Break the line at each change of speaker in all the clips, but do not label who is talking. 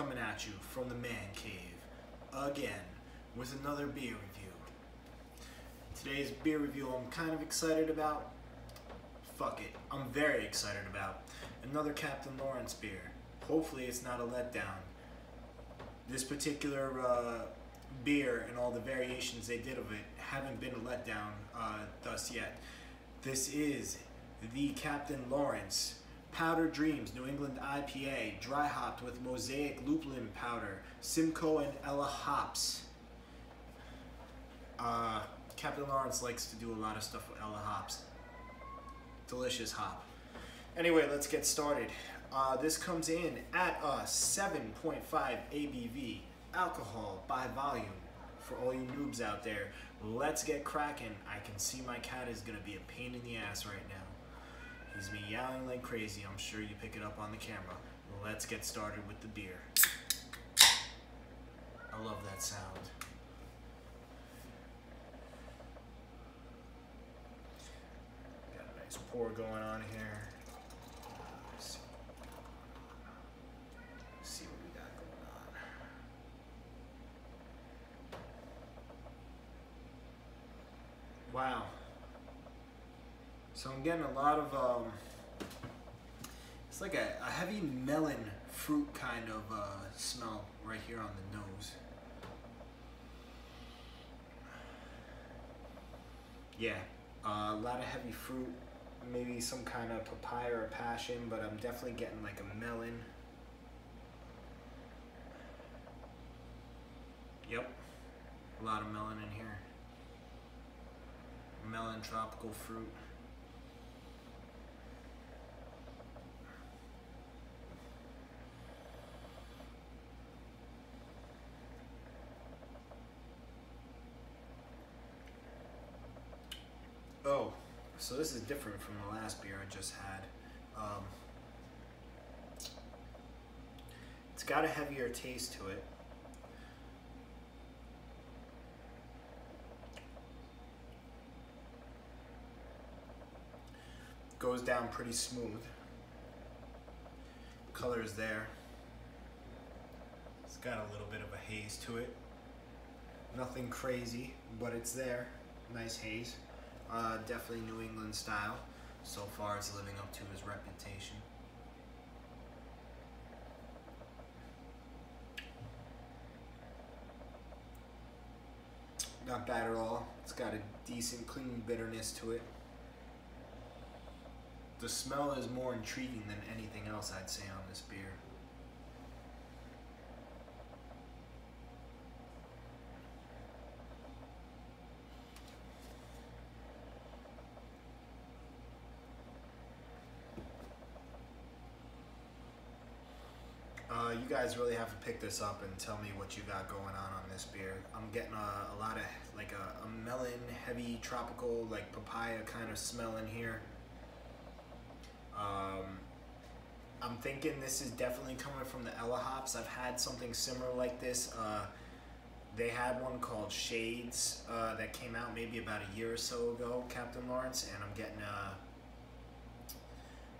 Coming at you from the man cave again with another beer review. Today's beer review I'm kind of excited about. Fuck it, I'm very excited about. Another Captain Lawrence beer. Hopefully it's not a letdown. This particular uh, beer and all the variations they did of it haven't been a letdown uh, thus yet. This is the Captain Lawrence Powder Dreams New England IPA, dry hopped with Mosaic Lupulin powder, Simcoe and Ella hops. Uh, Captain Lawrence likes to do a lot of stuff with Ella hops. Delicious hop. Anyway, let's get started. Uh, this comes in at a 7.5 ABV, alcohol by volume. For all you noobs out there, let's get cracking. I can see my cat is gonna be a pain in the ass right now. He's meowing like crazy. I'm sure you pick it up on the camera. Let's get started with the beer. I love that sound. Got a nice pour going on here. See what we got going on. Wow. So I'm getting a lot of um, it's like a, a heavy melon fruit kind of uh, smell right here on the nose. Yeah, uh, a lot of heavy fruit, maybe some kind of papaya or passion, but I'm definitely getting like a melon. Yep, a lot of melon in here. Melon tropical fruit. So this is different from the last beer I just had. Um, it's got a heavier taste to it. Goes down pretty smooth. Color is there. It's got a little bit of a haze to it. Nothing crazy, but it's there. Nice haze. Uh, definitely New England style. So far, it's living up to his reputation. Not bad at all. It's got a decent, clean bitterness to it. The smell is more intriguing than anything else I'd say on this beer. Uh, you guys really have to pick this up and tell me what you got going on on this beer. I'm getting a, a lot of like a, a melon, heavy tropical, like papaya kind of smell in here. Um, I'm thinking this is definitely coming from the Ella hops. I've had something similar like this. Uh, they had one called Shades uh, that came out maybe about a year or so ago, Captain Lawrence, and I'm getting uh,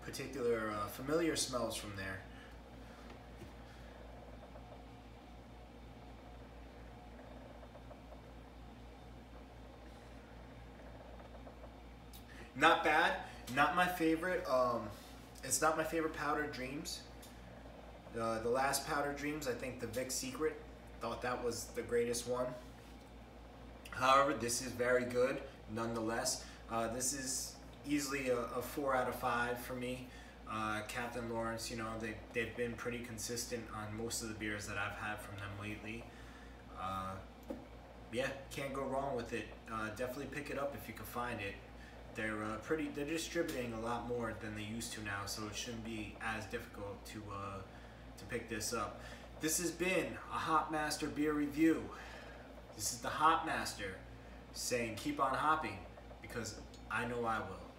particular uh, familiar smells from there. Not bad. Not my favorite. Um, it's not my favorite Powder Dreams. Uh, the last Powder Dreams, I think the Vic Secret, thought that was the greatest one. However, this is very good, nonetheless. Uh, this is easily a, a four out of five for me. Uh, Captain Lawrence, you know, they, they've been pretty consistent on most of the beers that I've had from them lately. Uh, yeah, can't go wrong with it. Uh, definitely pick it up if you can find it. They're uh, pretty. They're distributing a lot more than they used to now, so it shouldn't be as difficult to uh, to pick this up. This has been a Hop Master beer review. This is the Hop Master saying, "Keep on hopping," because I know I will.